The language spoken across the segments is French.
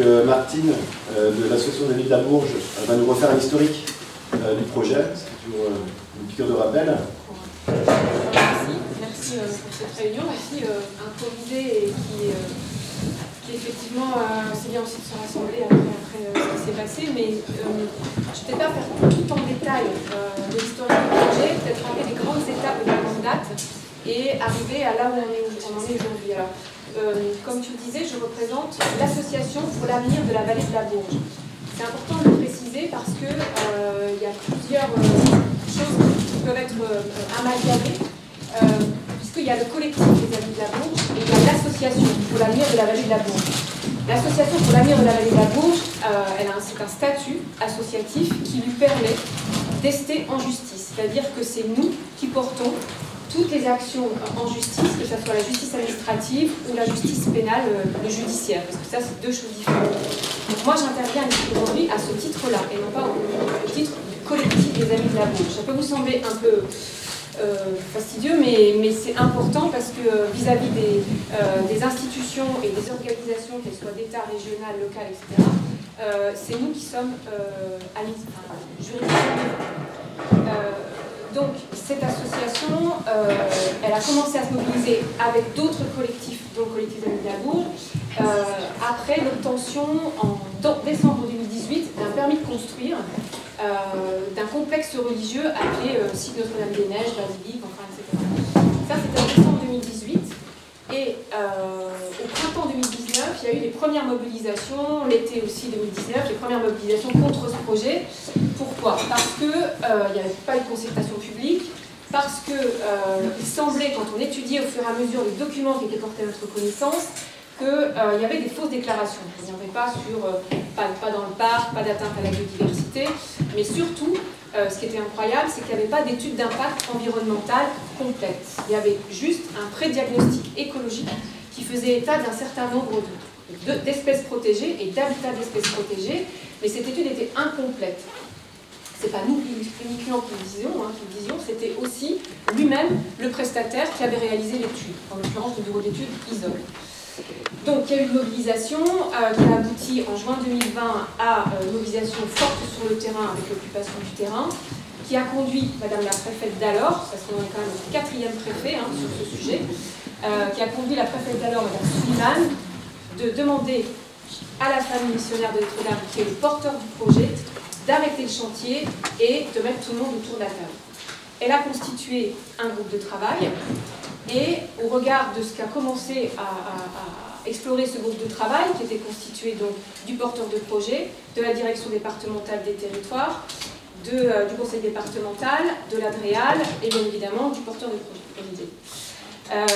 Euh, Martine euh, de l'association d'Amis de la Bourge euh, va nous refaire un historique du projet. C'est toujours une piqûre de rappel. Merci, merci pour cette réunion, merci improvisée et qui, effectivement, c'est bien aussi de se rassembler après, ce qui s'est passé, mais je ne vais pas faire tout en détail l'historique du projet, peut-être rappeler les grandes étapes de la grande date et arriver à là où on en est aujourd'hui. Euh, comme tu le disais, je représente l'association pour l'avenir de la vallée de la Bourge. C'est important de le préciser parce qu'il euh, y a plusieurs euh, choses qui peuvent être amalgamées, puisqu'il y a le collectif des amis de la Bourge et il y a l'association pour l'avenir de la vallée de la Bourge. L'association pour l'avenir de la vallée de la Bourge, elle a un statut associatif qui lui permet d'ester en justice, c'est-à-dire que c'est nous qui portons toutes les actions en justice, que ce soit la justice administrative ou la justice pénale, euh, le judiciaire, parce que ça, c'est deux choses différentes. Donc moi, j'interviens aujourd'hui à ce titre-là, et non pas au, titre du collectif des Amis de la Bourge. Ça peut vous sembler un peu euh, fastidieux, mais, c'est important parce que euh, vis-à-vis des, institutions et des organisations, qu'elles soient d'État, régionales, locales, etc., c'est nous qui sommes amis, enfin, cette association, euh, elle a commencé à se mobiliser avec d'autres collectifs, dont le collectif de Bourg, euh, après l'obtention en décembre 2018 d'un permis de construire euh, d'un complexe religieux appelé Site Notre-Dame-des-Neiges, Basilique, enfin, etc. Ça, c'était en décembre 2018. Et au printemps 2019, il y a eu les premières mobilisations, l'été aussi 2019, les premières mobilisations contre ce projet. Pourquoi? Parce qu'il euh, n'y avait pas de consultation publique, parce qu'il euh, semblait, quand on étudiait au fur et à mesure les documents qui étaient portés à notre connaissance, qu'il euh, y avait des fausses déclarations. Il n'y avait pas sur pas, pas, dans le parc, pas d'atteinte à la biodiversité, mais surtout, ce qui était incroyable, c'est qu'il n'y avait pas d'étude d'impact environnemental complète. Il y avait juste un pré-diagnostic écologique qui faisait état d'un certain nombre d'espèces protégées et d'habitats d'espèces protégées, mais cette étude était incomplète. Ce n'est pas nous uniquement qui le disions, hein, qui le disions c'était aussi lui-même le prestataire qui avait réalisé l'étude, en l'occurrence le bureau d'études ISOL. Donc il y a eu une mobilisation euh, qui a abouti en juin 2020 à euh, une mobilisation forte sur le terrain avec l'occupation du terrain, qui a conduit Madame la préfète d'alors, parce qu'on est quand même le quatrième préfet hein, sur ce sujet, euh, qui a conduit la préfète d'alors, Mme Suliman, de demander à la famille missionnaire de Notre-Dame, qui est le porteur du projet, d'arrêter le chantier et de mettre tout le monde autour de la table. Elle a constitué un groupe de travail et au regard de ce qu'a commencé à, explorer ce groupe de travail, qui était constitué donc du porteur de projet, de la direction départementale des territoires, euh, du conseil départemental, de l'ADREAL et bien évidemment du porteur de projet. Euh,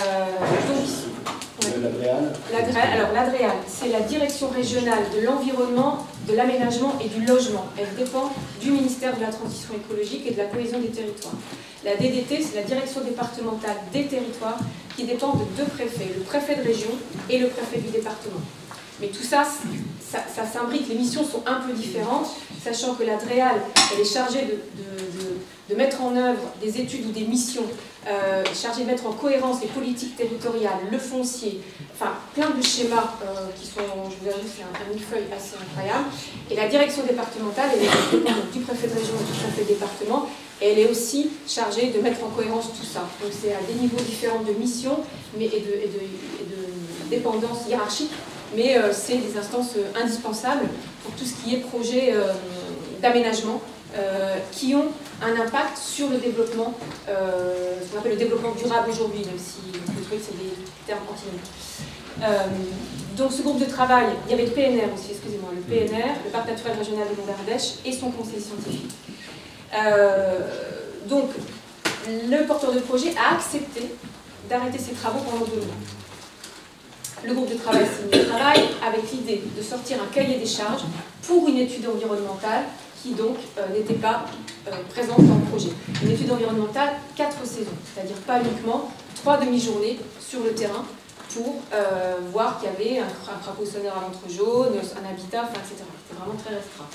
L'ADREAL Alors l'ADREAL, c'est la direction régionale de l'environnement, de l'aménagement et du logement. Elle dépend du ministère de la Transition écologique et de la cohésion des territoires. La DDT, c'est la direction départementale des territoires qui dépend de deux préfets, le préfet de région et le préfet du département. Mais tout ça, ça, s'imbrique, les missions sont un peu différentes, sachant que la DREAL, elle est chargée de, mettre en œuvre des études ou des missions, euh, chargée de mettre en cohérence les politiques territoriales, le foncier, enfin plein de schémas euh, qui sont, je vous avoue, c'est un, millefeuille assez incroyable. Et la direction départementale, elle est du préfet de région et du préfet de département, et elle est aussi chargée de mettre en cohérence tout ça. Donc c'est à des niveaux différents de missions mais, et de, dépendance hiérarchique mais euh, c'est des instances euh, indispensables pour tout ce qui est projet euh, qui ont un impact sur le développement, ce qu'on appelle le développement durable aujourd'hui, même si le truc c'est des termes continuels. donc ce groupe de travail, il y avait le PNR aussi, excusez-moi, le PNR, le Parc naturel régional de Mont-Ardèche et son conseil scientifique. donc le porteur de projet a accepté d'arrêter ses travaux pendant deux mois le groupe de travail signe le travail avec l'idée de sortir un cahier des charges pour une étude environnementale qui donc euh, n'était pas euh, dans le projet. Une étude environnementale, quatre saisons, c'est-à-dire pas uniquement trois demi-journées sur le terrain pour euh, voir qu'il y avait un, crapaud sonore à ventre jaune, un habitat, etc. C'était vraiment très restreint.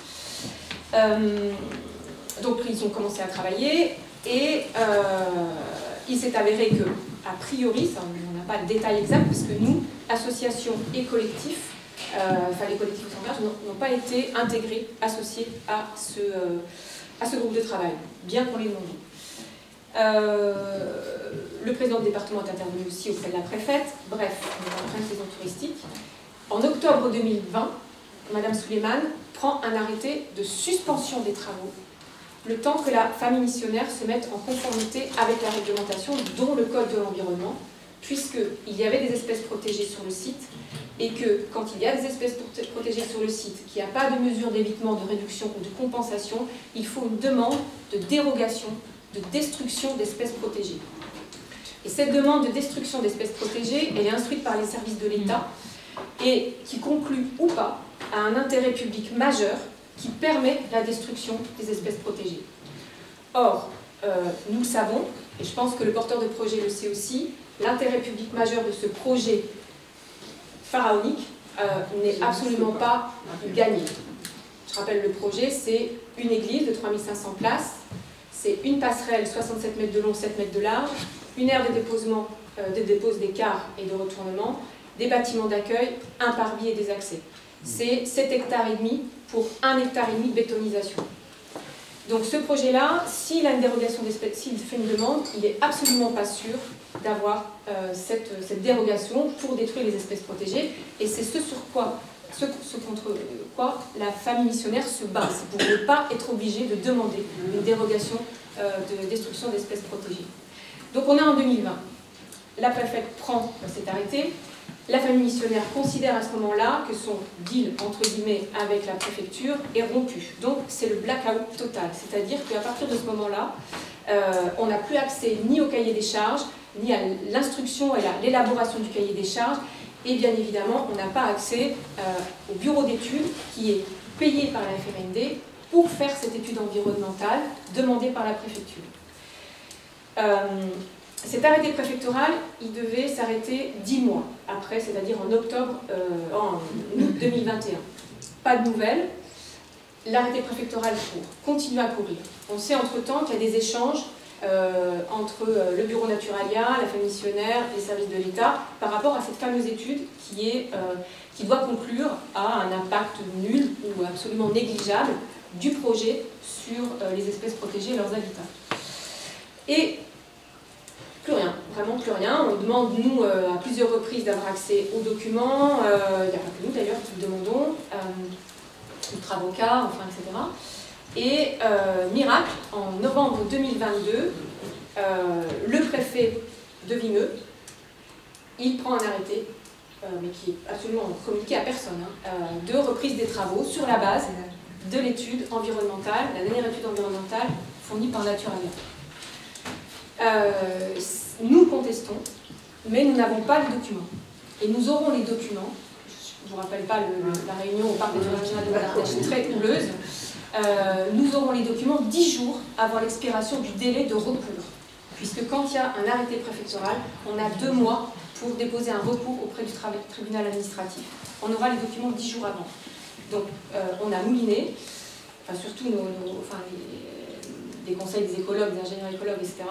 donc ils ont commencé à travailler et il s'est avéré que, a priori, ça, on n'a pas de détails exacts, puisque nous, association et collectif, enfin les collectifs au sens n'ont pas été intégrés, associés à ce, à ce groupe de travail, bien qu'on les demande. le président du département est intervenu aussi auprès de la préfète. Bref, on est en pleine saison touristique. En octobre 2020, Madame Suleiman prend un arrêté de suspension des travaux le temps que la famille missionnaire se mette en conformité avec la réglementation, dont le Code de l'environnement, puisqu'il y avait des espèces protégées sur le site, et que quand il y a des espèces protégées sur le site, qu'il n'y a pas de mesure d'évitement, de réduction ou de compensation, il faut une demande de dérogation, de destruction d'espèces protégées. Et cette demande de destruction d'espèces protégées, elle est instruite par les services de l'État, et qui conclut ou pas à un intérêt public majeur qui permet la destruction des espèces protégées. Or, euh, nous le savons, et je pense que le porteur de projet le sait aussi, l'intérêt public majeur de ce projet pharaonique euh, n'est absolument pas gagné. Je rappelle le projet, c'est une église de 3500 places, c'est une passerelle 67 mètres de long, 7 mètres de large, une aire de déposement, euh, de dépose des cars et de retournement, des bâtiments d'accueil, un parvis et des accès. C'est 7 hectares et demi pour 1 hectare et demi de bétonisation. Donc ce projet-là, s'il a une dérogation d'espèce, s'il fait une demande, il n'est absolument pas sûr d'avoir euh, cette, dérogation pour détruire les espèces protégées. Et c'est ce sur quoi, ce, contre quoi la famille missionnaire se base, pour ne pas être obligé de demander une dérogation euh, de destruction d'espèces protégées. Donc on est en 2020. La préfète prend cet arrêté, la famille missionnaire considère à ce moment-là que son deal, entre guillemets, avec la préfecture est rompu. Donc c'est le blackout total, c'est-à-dire qu'à partir de ce moment-là, on n'a plus accès ni au cahier des charges, ni à l'instruction et à l'élaboration du cahier des charges, et bien évidemment, on n'a pas accès euh, au bureau d'études qui est payé par la FMND pour faire cette étude environnementale demandée par la préfecture. Euh, cet arrêté préfectoral, il devait s'arrêter dix mois après, c'est-à-dire en octobre, euh, en août 2021. Pas de nouvelles. L'arrêté préfectoral court, continue à courir. On sait entre-temps qu'il y a des échanges euh, entre euh, le bureau Naturalia, la famille missionnaire, les services de l'État, par rapport à cette fameuse étude qui, est, qui doit conclure à un impact nul ou absolument négligeable du projet sur les espèces protégées et leurs habitats. Et plus rien, vraiment plus rien. On demande, nous, euh, à plusieurs reprises d'avoir accès aux documents. Euh, il n'y a pas que nous, d'ailleurs, qui le demandons. Euh, notre avocat, enfin, etc. Et miracle, en novembre 2022, le préfet de Vimeux, il prend un arrêté, mais qui est absolument communiqué à personne, hein, de reprise des travaux sur la base de l'étude environnementale, la dernière étude environnementale fournie par Naturalia. Euh, nous contestons, mais nous n'avons pas les documents. Et nous aurons les documents. Je ne vous rappelle pas la réunion au parc des originales de Marrakech, très houleuse. Euh, nous aurons les documents dix jours avant l'expiration du délai de recours. Puisque quand il y a un arrêté préfectoral, on a deux mois pour déposer un recours auprès du tribunal administratif. On aura les documents dix jours avant. Donc euh, on a mouliné, enfin, surtout nos, enfin, des conseils des écologues, des ingénieurs écologues, etc.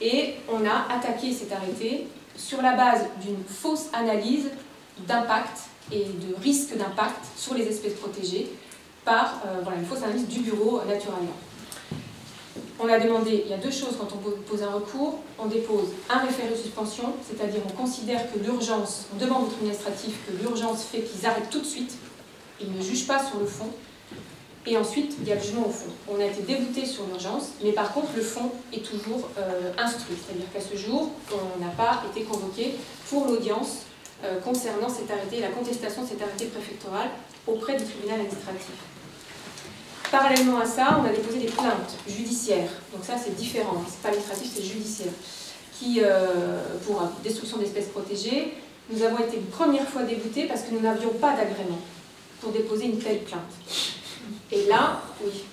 Et on a attaqué cet arrêté sur la base d'une fausse analyse d'impact et de risque d'impact sur les espèces protégées par euh, voilà, une fausse analyse du bureau Naturalia. On a demandé, il y a deux choses quand on pose un recours, on dépose un référé de suspension, c'est-à-dire on considère que l'urgence, on demande au tribunal administratif que l'urgence fait qu'ils arrêtent tout de suite, ils ne jugent pas sur le fond, et ensuite, il y a le jugement au fond. On a été débouté sur l'urgence, mais par contre, le fond est toujours euh, instruit. C'est-à-dire qu'à ce jour, on n'a pas été convoqué pour l'audience concernant cet arrêté, la contestation de cet arrêté préfectoral auprès du tribunal administratif. Parallèlement à ça, on a déposé des plaintes judiciaires. Donc ça, c'est différent. C'est pas administratif, c'est judiciaire. Qui, euh, pour destruction d'espèces protégées, nous avons été une première fois déboutés parce que nous n'avions pas d'agrément pour déposer une telle plainte. Et là, oui.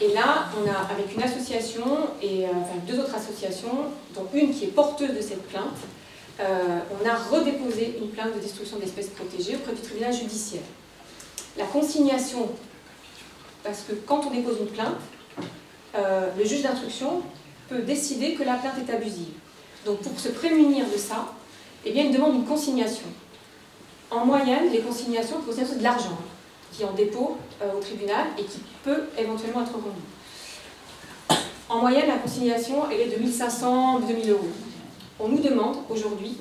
Et là, on a, avec une association, et euh, enfin deux autres associations, dont une qui est porteuse de cette plainte, euh, on a redéposé une plainte de destruction d'espèces protégées auprès du tribunal judiciaire. La consignation, parce que quand on dépose une plainte, euh, le juge d'instruction peut décider que la plainte est abusive. Donc pour se prémunir de ça, eh bien, il demande une consignation. En moyenne, les consignations, c'est de l'argent qui est en dépôt au tribunal et qui peut éventuellement être rendu. En moyenne, la consignation elle est de 1500 2000 euros. On nous demande aujourd'hui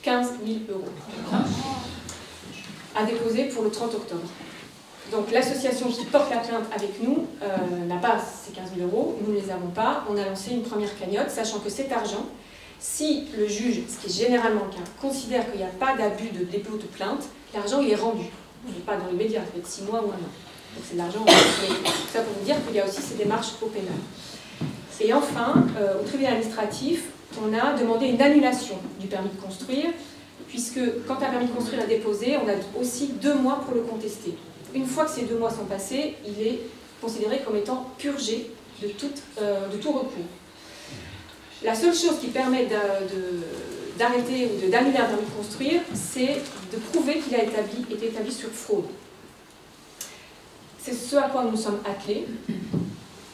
15 000 euros à déposer pour le 30 octobre. Donc l'association qui porte la plainte avec nous euh, n'a pas ces 15 000 euros, nous ne les avons pas. On a lancé une première cagnotte, sachant que cet argent, si le juge, ce qui est généralement le cas, considère qu'il n'y a pas d'abus de dépôt de plainte, l'argent il est rendu. Il n'est pas dans les médias, ça peut être 6 mois ou un an. Donc c'est de l'argent. Ça pour vous dire qu'il y a aussi ces démarches au pénal. Et enfin, euh, au tribunal administratif, on a demandé une annulation du permis de construire, puisque quand un permis de construire est déposé, on a aussi deux mois pour le contester. Une fois que ces deux mois sont passés, il est considéré comme étant purgé de tout, euh, tout recours. La seule chose qui permet d'arrêter ou d'annuler un permis de construire, c'est de prouver qu'il a été établi sur fraude. C'est ce à quoi nous sommes attelés,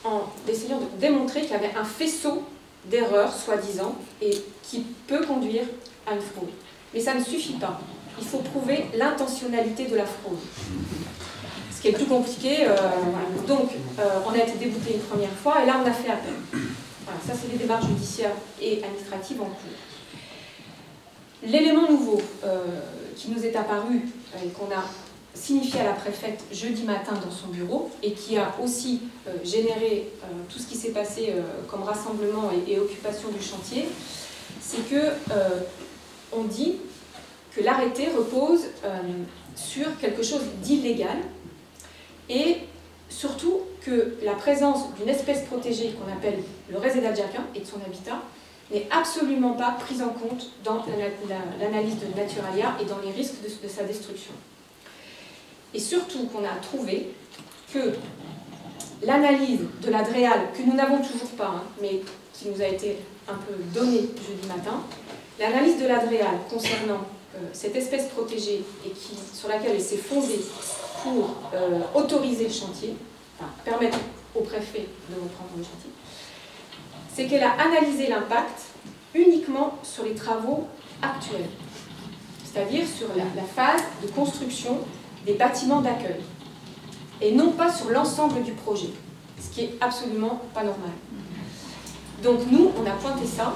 en essayant de démontrer qu'il y avait un faisceau d'erreurs, soi-disant, et qui peut conduire à une fraude. Mais ça ne suffit pas. Il faut prouver l'intentionnalité de la fraude. Ce qui est plus compliqué. Euh, Donc, euh, on a été débouté une première fois, et là, on a fait appel. Voilà, ça, c'est les démarches judiciaires et administratives en cours. L'élément nouveau euh, qui nous est apparu et qu'on a signifié à la préfète jeudi matin dans son bureau et qui a aussi généré tout ce qui s'est passé comme rassemblement et, occupation du chantier, c'est que on dit que l'arrêté repose euh, sur quelque chose d'illégal et surtout que la présence d'une espèce protégée qu'on appelle le résédat jaquin et de son habitat n'est absolument pas prise en compte dans l'analyse de Naturalia et dans les risques de, sa destruction. Et surtout qu'on a trouvé que l'analyse de l'adréal, que nous n'avons toujours pas, hein, mais qui nous a été un peu donnée jeudi matin, L'analyse de l'Adréal concernant euh, cette espèce protégée et qui, sur laquelle elle s'est fondée pour euh, autoriser le chantier, permettre au préfet de reprendre le chantier, c'est qu'elle a analysé l'impact uniquement sur les travaux actuels, c'est-à-dire sur la phase de construction des bâtiments d'accueil, et non pas sur l'ensemble du projet, ce qui est absolument pas normal. Donc nous, on a pointé ça,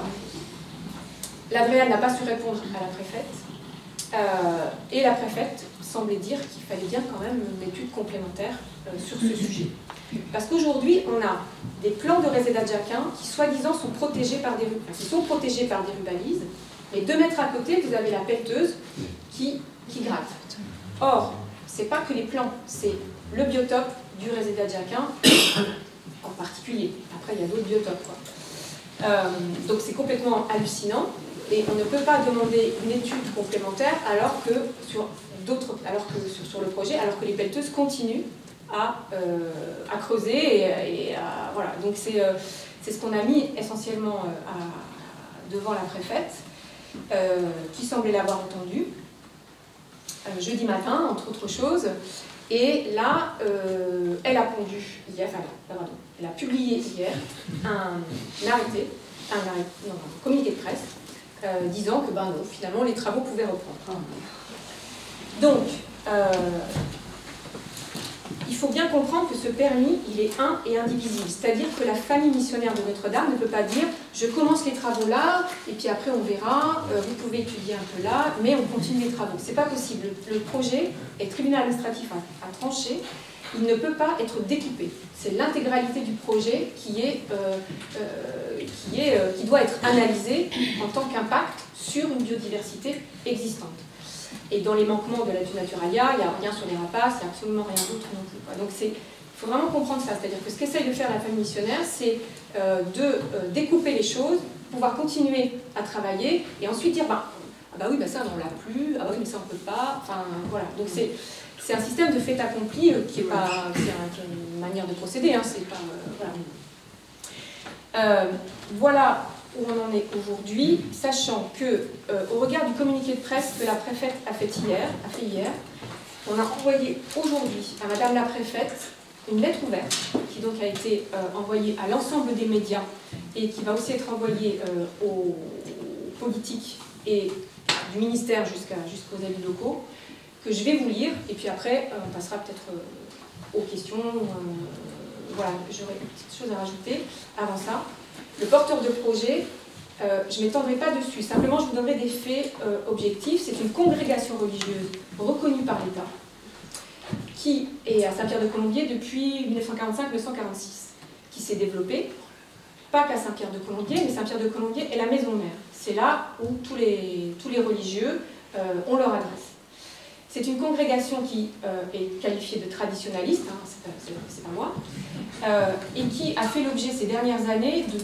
L'Adréal n'a pas su répondre à la préfète. Euh, et la préfète semblait dire qu'il fallait bien quand même une étude complémentaire euh, sur ce sujet. Parce qu'aujourd'hui, on a des plans de résédat jaquin qui, soi-disant, sont protégés par des, qui rubalises, mais deux mètres à côté, vous avez la pelleteuse qui, qui gratte. Or, c'est pas que les plans, c'est le biotope du résédat jaquin en particulier. Après, il y a d'autres biotopes. Euh, donc c'est complètement hallucinant. Et on ne peut pas demander une étude complémentaire alors que sur d'autres, alors que sur, le projet, alors que les pelleteuses continuent à, euh, à creuser et, à, voilà. Donc c'est euh, c'est ce qu'on a mis essentiellement devant la préfète, qui semblait l'avoir entendu jeudi matin, entre autres choses. Et là, elle a pondu hier, enfin, pardon, elle a publié hier un, arrêté, un, arrêté, non, un communiqué de presse euh, disant que ben non, finalement les travaux pouvaient reprendre. Donc, euh, il faut bien comprendre que ce permis, il est un et indivisible. C'est-à-dire que la famille missionnaire de Notre-Dame ne peut pas dire je commence les travaux là, et puis après on verra, euh, vous pouvez étudier un peu là, mais on continue les travaux. C'est pas possible. Le, projet, et le tribunal administratif a, tranché, il ne peut pas être découpé. C'est l'intégralité du projet qui est est, euh, qui doit être analysé en tant qu'impact sur une biodiversité existante. Et dans les manquements de la Naturalia, il n'y a rien sur les rapaces, il n'y a absolument rien d'autre non plus. Donc il faut vraiment comprendre ça, c'est-à-dire que ce qu'essaye de faire la famille missionnaire, c'est euh, de euh, découper les choses, pouvoir continuer à travailler, et ensuite dire, bah, ah bah oui, bah ça on l'a plus, ah bah oui, mais ça on peut pas, enfin voilà. Donc c'est un système de fait accompli qui est pas une manière de procéder, hein, pas voilà. Euh, voilà où on en est aujourd'hui, sachant que, euh, au regard du communiqué de presse que la préfète a fait hier, a fait hier on a envoyé aujourd'hui à Madame la préfète une lettre ouverte qui donc a été euh, envoyée à l'ensemble des médias et qui va aussi être envoyée aux politiques et du ministère jusqu'aux élus locaux, que je vais vous lire, et puis après, on passera peut-être aux questions. voilà, j'aurais une petite chose à rajouter avant ça. Le porteur de projet, je ne m'étendrai pas dessus, simplement je vous donnerai des faits objectifs. C'est une congrégation religieuse reconnue par l'État, qui est à Saint-Pierre-de-Colombier depuis 1945-1946, qui s'est développée, pas qu'à Saint-Pierre-de-Colombier, mais Saint-Pierre-de-Colombier est la maison mère. C'est là où tous les, tous les religieux euh, ont leur adresse. C'est une congrégation qui euh, est qualifiée de traditionnaliste, hein, c'est pas, moi, euh, et qui a fait l'objet ces dernières années de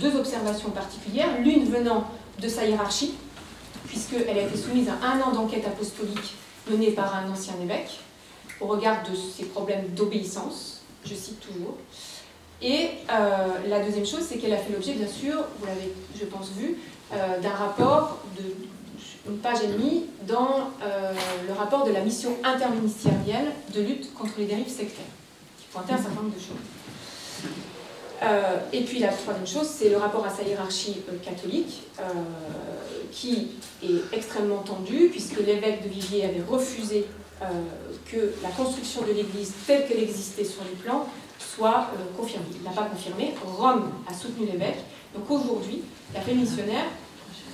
deux, observations particulières, l'une venant de sa hiérarchie, puisqu'elle a été soumise à un an d'enquête apostolique menée par un ancien évêque, au regard de ses problèmes d'obéissance, je cite toujours. Et euh, la deuxième chose, c'est qu'elle a fait l'objet, bien sûr, vous l'avez, je pense, vu, d'un rapport de une page et demie dans euh, le rapport de la mission interministérielle de lutte contre les dérives sectaires, qui pointait un certain nombre de choses. et puis la troisième chose, c'est le rapport à sa hiérarchie catholique, qui est extrêmement tendu, puisque l'évêque de Viviers avait refusé que la construction de l'église telle qu'elle existait sur les plans soit euh, confirmé. Il n'a pas confirmé. Rome a soutenu l'évêque. Donc aujourd'hui, la paix missionnaire,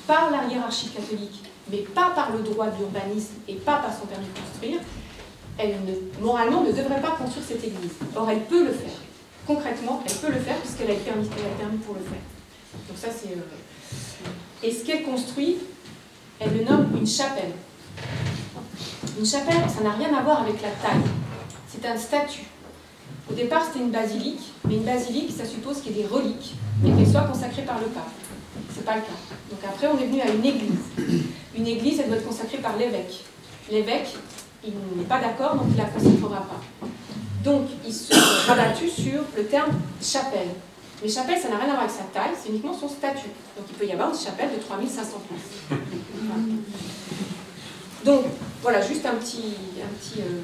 par la hiérarchie catholique, mais pas par le droit de l'urbanisme et pas par son permis de construire, elle ne, moralement ne devrait pas construire cette église. Or, elle peut le faire. Concrètement, elle peut le faire puisqu'elle a, le permis, permis pour le faire. Donc ça, c'est... Euh, et ce qu'elle construit, elle le nomme une chapelle. Une chapelle, ça n'a rien à voir avec la taille. C'est un statut. Au départ, c'était une basilique, mais une basilique, ça suppose qu'il y ait des reliques et qu'elle soit consacrée par le pape. Ce n'est pas le cas. Donc après, on est venu à une église. Une église, elle doit être consacrée par l'évêque. L'évêque, il n'est pas d'accord, donc il ne la consacrera pas. Donc, il se rabattu sur le terme chapelle. Mais chapelle, ça n'a rien à voir avec sa taille, c'est uniquement son statut. Donc, il peut y avoir une chapelle de 3500 places. Donc, voilà, juste un petit, un petit euh,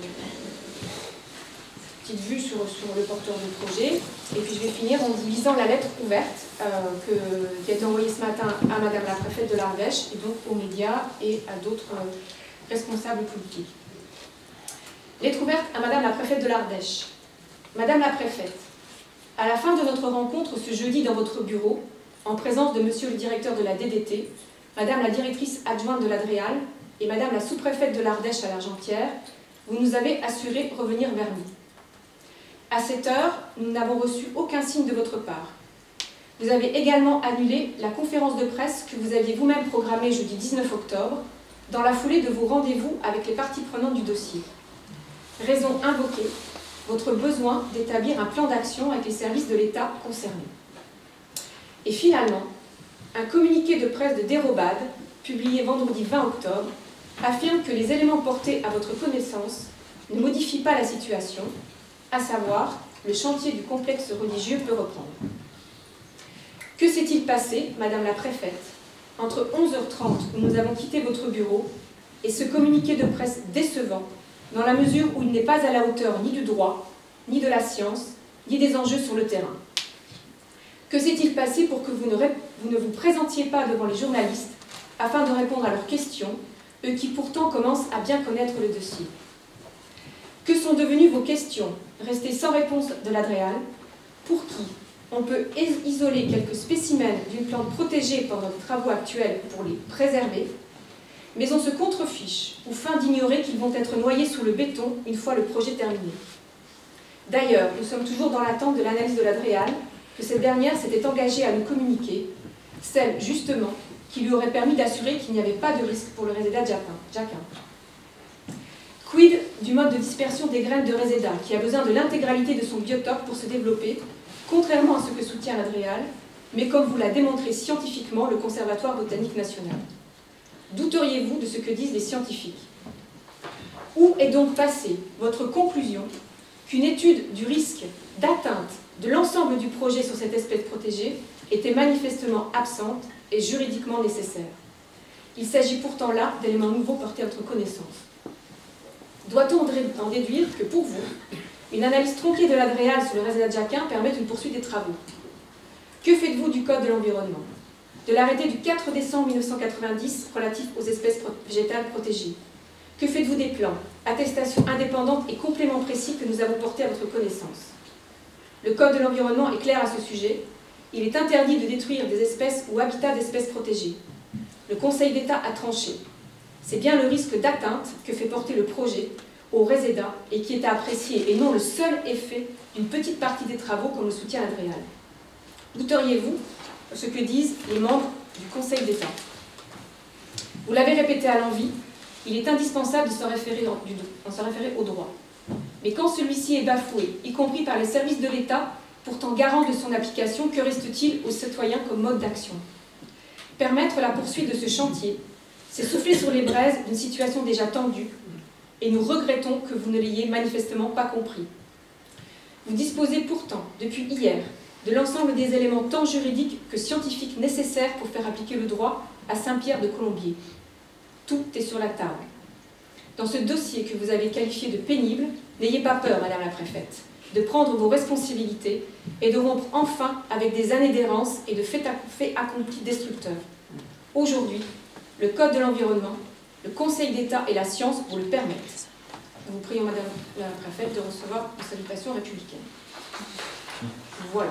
petite vue sur, le porteur de projet. Et puis je vais finir en vous lisant la lettre ouverte euh, qui a été envoyée ce matin à Madame la préfète de l'Ardèche et donc aux médias et à d'autres euh, responsables politiques. Lettre ouverte à Madame la préfète de l'Ardèche. Madame la préfète, à la fin de notre rencontre ce jeudi dans votre bureau, en présence de Monsieur le directeur de la DDT, Madame la directrice adjointe de l'Adréal et Madame la sous-préfète de l'Ardèche à l'Argentière, vous nous avez assuré revenir vers nous. À cette heure, nous n'avons reçu aucun signe de votre part. Vous avez également annulé la conférence de presse que vous aviez vous-même programmée jeudi 19 octobre, dans la foulée de vos rendez-vous avec les parties prenantes du dossier. Raison invoquée, votre besoin d'établir un plan d'action avec les services de l'État concernés. Et finalement, un communiqué de presse de dérobade, publié vendredi 20 octobre, affirme que les éléments portés à votre connaissance ne modifient pas la situation à savoir le chantier du complexe religieux peut reprendre. Que s'est-il passé, Madame la Préfète, entre 11h30 où nous avons quitté votre bureau et ce communiqué de presse décevant, dans la mesure où il n'est pas à la hauteur ni du droit, ni de la science, ni des enjeux sur le terrain? Que s'est-il passé pour que vous ne, vous ne vous présentiez pas devant les journalistes afin de répondre à leurs questions, eux qui pourtant commencent à bien connaître le dossier? Que sont devenues vos questions, restées sans réponse de l'Adréal Pour qui on peut isoler quelques spécimens d'une plante protégée pendant les travaux actuels pour les préserver, mais on se contrefiche ou feint d'ignorer qu'ils vont être noyés sous le béton une fois le projet terminé. D'ailleurs, nous sommes toujours dans l'attente de l'analyse de l'Adréal, que cette dernière s'était engagée à nous communiquer, celle, justement, qui lui aurait permis d'assurer qu'il n'y avait pas de risque pour le résédat Jacquin. Quid du mode de dispersion des graines de réséda, qui a besoin de l'intégralité de son biotope pour se développer, contrairement à ce que soutient l'Adréal, mais comme vous l'a démontré scientifiquement le Conservatoire botanique national? Douteriez-vous de ce que disent les scientifiques? Où est donc passée votre conclusion qu'une étude du risque d'atteinte de l'ensemble du projet sur cette espèce protégée était manifestement absente et juridiquement nécessaire? Il s'agit pourtant là d'éléments nouveaux portés à votre connaissance. Doit-on en déduire que pour vous, une analyse tronquée de l'adréal sur le réservoir jacquin permet une poursuite des travaux? Que faites-vous du Code de l'environnement? De l'arrêté du 4 décembre 1990 relatif aux espèces végétales protégées Que faites-vous des plans Attestations indépendantes et compléments précis que nous avons portés à votre connaissance? Le Code de l'environnement est clair à ce sujet. Il est interdit de détruire des espèces ou habitats d'espèces protégées. Le Conseil d'État a tranché. C'est bien le risque d'atteinte que fait porter le projet au RESEDA et qui est à apprécier, et non le seul effet d'une petite partie des travaux comme le soutient l'Adréal. Douteriez-vous ce que disent les membres du Conseil d'État? Vous l'avez répété à l'envie, il est indispensable de se référer, au droit. Mais quand celui-ci est bafoué, y compris par les services de l'État, pourtant garant de son application, que reste-t-il aux citoyens comme mode d'action? Permettre la poursuite de ce chantier, c'est souffler sur les braises d'une situation déjà tendue, et nous regrettons que vous ne l'ayez manifestement pas compris. Vous disposez pourtant, depuis hier, de l'ensemble des éléments tant juridiques que scientifiques nécessaires pour faire appliquer le droit à Saint-Pierre de Colombier. Tout est sur la table. Dans ce dossier que vous avez qualifié de pénible, n'ayez pas peur, Madame la Préfète, de prendre vos responsabilités et de rompre enfin avec des années d'errance et de faits accomplis destructeurs. Aujourd'hui, le Code de l'environnement, le Conseil d'État et la science vous le permettent. Nous vous prions, Madame la Préfète, de recevoir une salutation républicaine. Voilà.